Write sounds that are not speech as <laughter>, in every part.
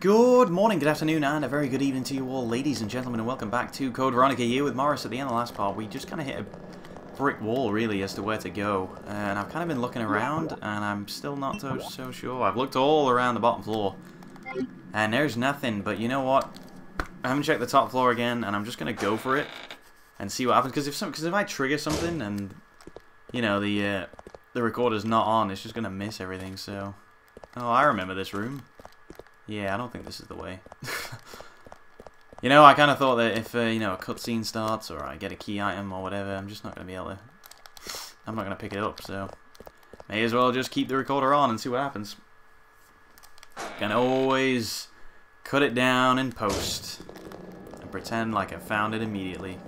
Good morning, good afternoon, and a very good evening to you all, ladies and gentlemen, and welcome back to Code Veronica here with Morris. At the end of the last part, we just kind of hit a brick wall, really, as to where to go. And I've kind of been looking around, and I'm still not so, so sure. I've looked all around the bottom floor, and there's nothing, but you know what? I haven't checked the top floor again, and I'm just going to go for it and see what happens. Because if, some, cause if I trigger something and, you know, the, uh, the recorder's not on, it's just going to miss everything, so... Oh, I remember this room. Yeah, I don't think this is the way. <laughs> you know, I kind of thought that if, uh, you know, a cutscene starts or I get a key item or whatever, I'm just not going to be able to... I'm not going to pick it up, so... May as well just keep the recorder on and see what happens. Can always cut it down in post and pretend like I found it immediately.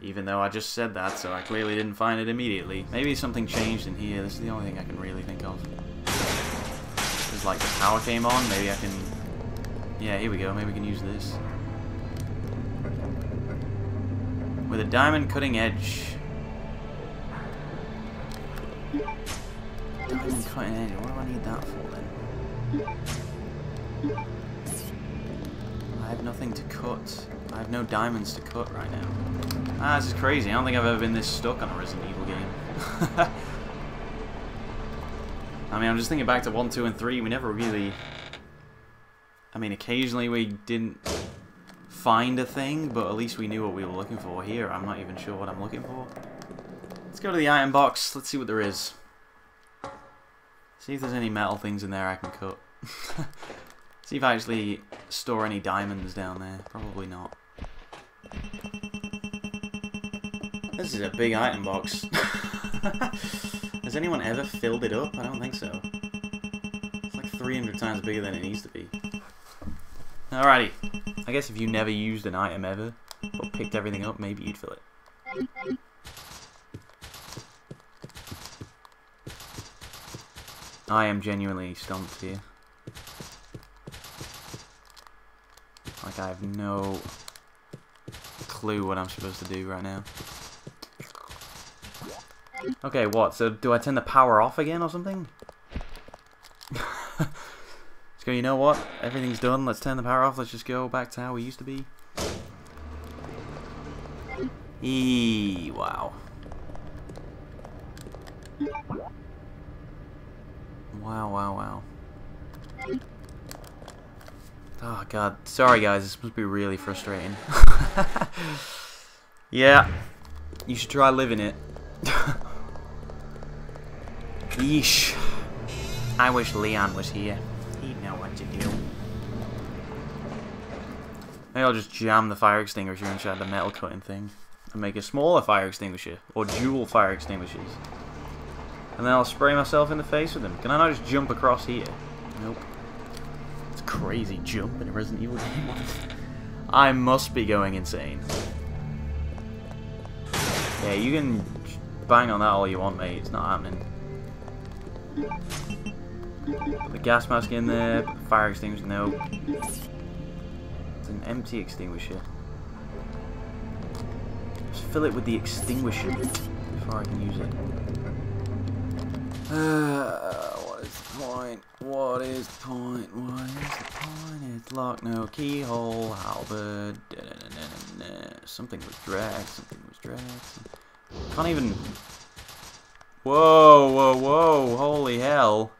Even though I just said that, so I clearly didn't find it immediately. Maybe something changed in here. This is the only thing I can really think of. Like, the power came on. Maybe I can... Yeah, here we go. Maybe we can use this. With a diamond cutting edge. Diamond cutting edge. What do I need that for, then? I have nothing to cut. I have no diamonds to cut right now. Ah, this is crazy. I don't think I've ever been this stuck on a Resident Evil game. <laughs> I mean, I'm just thinking back to 1, 2, and 3. We never really... I mean, occasionally we didn't find a thing, but at least we knew what we were looking for. Here, I'm not even sure what I'm looking for. Let's go to the item box. Let's see what there is. See if there's any metal things in there I can cut. <laughs> see if I actually store any diamonds down there. Probably not. This is a big item box. <laughs> Has anyone ever filled it up? I don't think so. It's like 300 times bigger than it needs to be. Alrighty. I guess if you never used an item ever, or picked everything up, maybe you'd fill it. I am genuinely stumped here. Like I have no clue what I'm supposed to do right now. Okay, what? So do I turn the power off again or something? <laughs> Let's go, you know what? Everything's done. Let's turn the power off. Let's just go back to how we used to be. Eee, wow. Wow, wow, wow. Oh, God. Sorry, guys. This must be really frustrating. <laughs> yeah. You should try living it. <laughs> Yeesh. I wish Leon was here. He'd know what to do. Maybe I'll just jam the fire extinguisher inside the metal cutting thing. And make a smaller fire extinguisher. Or dual fire extinguishers. And then I'll spray myself in the face with them. Can I not just jump across here? Nope. It's crazy jump in a Resident Evil game. <laughs> I must be going insane. Yeah, you can bang on that all you want, mate. It's not happening. Put the gas mask in there, fire extinguisher, no. It's an empty extinguisher. Just fill it with the extinguisher before I can use it. Uh, what is the point? What is the point? What is the point? It's locked, no keyhole, halberd. Da -da -da something was dragged, something was dragged. Can't even Whoa, whoa, whoa, holy hell.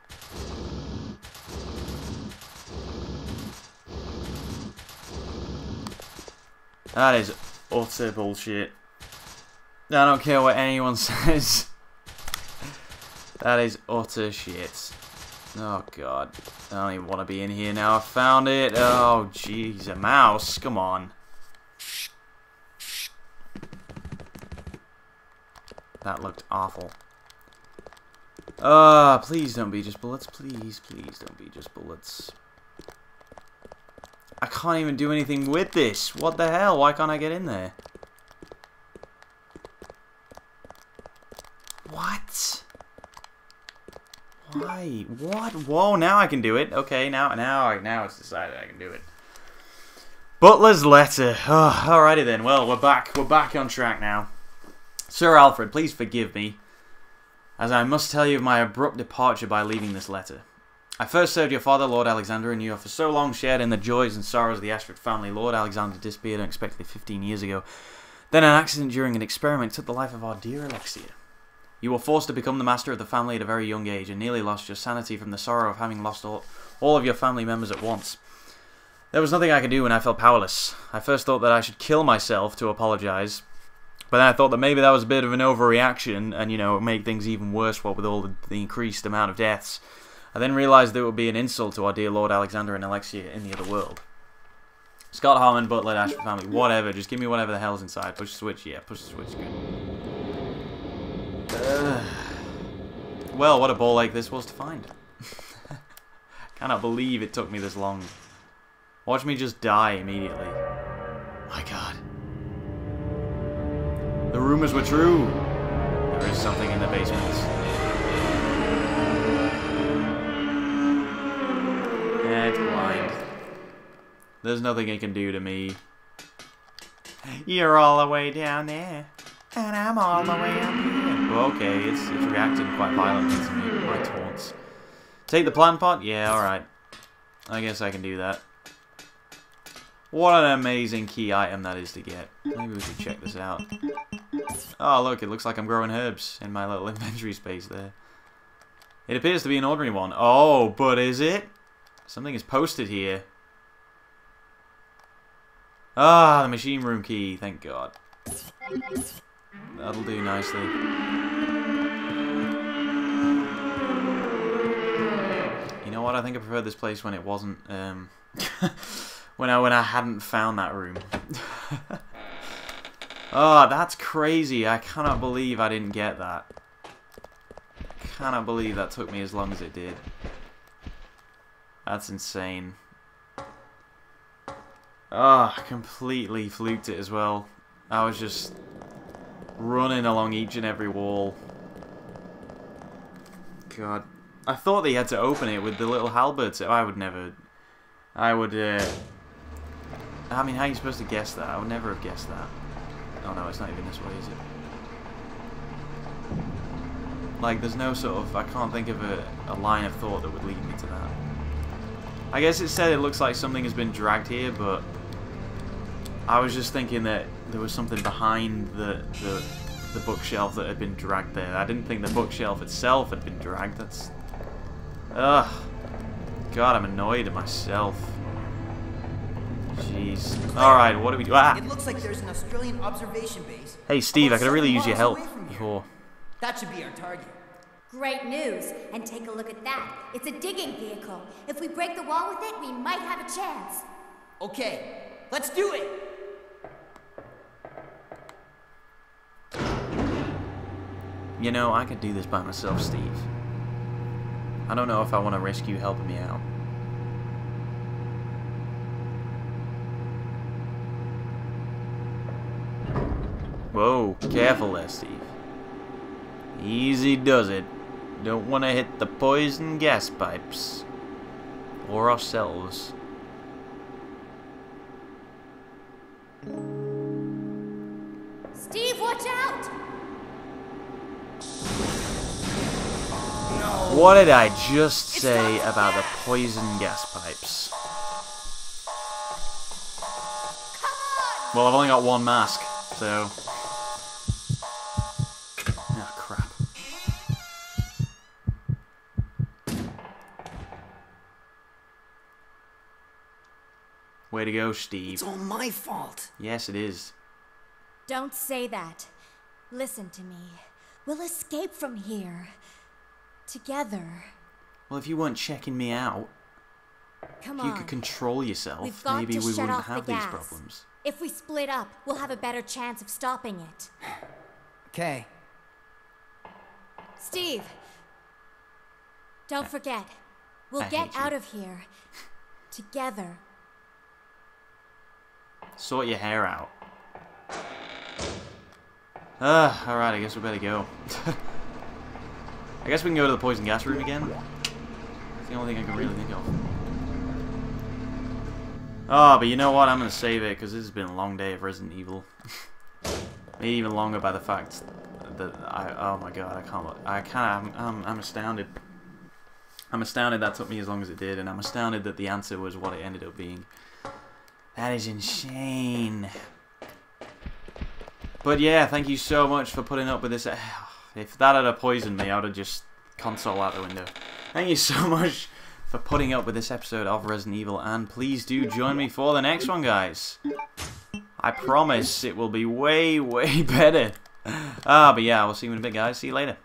That is utter bullshit. I don't care what anyone <laughs> says. that is utter shit. Oh god. I don't even want to be in here now. I found it. Oh jeez, a mouse. Come on. That looked awful. Uh, please don't be just bullets. Please, please don't be just bullets. I can't even do anything with this. What the hell? Why can't I get in there? What? Why? What? Whoa, now I can do it. Okay, now now now it's decided I can do it. Butler's letter. Oh, alrighty then. Well, we're back. We're back on track now. Sir Alfred, please forgive me as I must tell you of my abrupt departure by leaving this letter. I first served your father, Lord Alexander, and you have for so long shared in the joys and sorrows of the Ashford family. Lord Alexander disappeared unexpectedly 15 years ago. Then an accident during an experiment took the life of our dear Alexia. You were forced to become the master of the family at a very young age and nearly lost your sanity from the sorrow of having lost all, all of your family members at once. There was nothing I could do and I felt powerless. I first thought that I should kill myself to apologize, but then I thought that maybe that was a bit of an overreaction and, you know, make things even worse what with all the, the increased amount of deaths. I then realized that it would be an insult to our dear Lord Alexander and Alexia in the other world. Scott Harmon, Butler, Ashford family, whatever. Just give me whatever the hell's inside. Push the switch, yeah, push the switch, good. <sighs> Well, what a ball like this was to find. <laughs> Cannot believe it took me this long. Watch me just die immediately. My god. The rumors were true. There is something in the basement. it's blind. There's nothing it can do to me. You're all the way down there, and I'm all the way up here. Well, okay, it's, it's reacting quite violently to me, my taunts. Take the plant pot? Yeah, alright. I guess I can do that. What an amazing key item that is to get. Maybe we should check this out. Oh, look, it looks like I'm growing herbs in my little <laughs> inventory space there. It appears to be an ordinary one. Oh, but is it? Something is posted here. Ah, the machine room key, thank God. That'll do nicely. You know what, I think I preferred this place when it wasn't, um, <laughs> when I, when I hadn't found that room. oh, <laughs> that's crazy. I cannot believe I didn't get that. Cannot believe that took me as long as it did. That's insane. Ah, oh, completely fluked it as well. I was just running along each and every wall. God. I thought they had to open it with the little halberds. I would never... I would... Uh, I mean, how are you supposed to guess that? I would never have guessed that. Oh no, it's not even this way, is it? Like, there's no sort of... I can't think of a, a line of thought that would lead me to that. I guess it said it looks like something has been dragged here, but I was just thinking that there was something behind the, the, the bookshelf that had been dragged there. I didn't think the bookshelf itself had been dragged. That's... Ugh. God, I'm annoyed at myself. Jeez. Alright, what do we do? Ah! It looks like there's an Australian observation base. Hey, Steve, I could really use your help. Before. That should be our target. Great news. And take a look at that. It's a digging vehicle. If we break the wall with it, we might have a chance. Okay, let's do it! You know, I could do this by myself, Steve. I don't know if I want to risk you helping me out. Whoa, careful there, Steve. Easy does it. Don't want to hit the poison gas pipes. Or ourselves. Steve, watch out! No. What did I just it's say about the poison gas pipes? Well, I've only got one mask, so Way to go, Steve. It's all my fault. Yes, it is. Don't say that. Listen to me. We'll escape from here. Together. Well, if you weren't checking me out, Come if you could control yourself, maybe we wouldn't have the these problems. If we split up, we'll have a better chance of stopping it. Okay. Steve, don't forget. We'll I get out of here. Together. Sort your hair out. Ah, uh, alright, I guess we better go. <laughs> I guess we can go to the poison gas room again. That's the only thing I can really think of. Oh, but you know what? I'm going to save it because this has been a long day of Resident Evil. <laughs> Maybe even longer by the fact that I... Oh my god, I can't... I can't... I'm, I'm, I'm astounded. I'm astounded that took me as long as it did, and I'm astounded that the answer was what it ended up being. That is insane. But yeah, thank you so much for putting up with this. <sighs> If that had poisoned me, I would have just console out the window. Thank you so <laughs> much for putting up with this episode of Resident Evil, and please do join me for the next one, guys. I promise it will be way, way <laughs> better. Ah, but yeah, we'll see you in a bit, guys. See you later.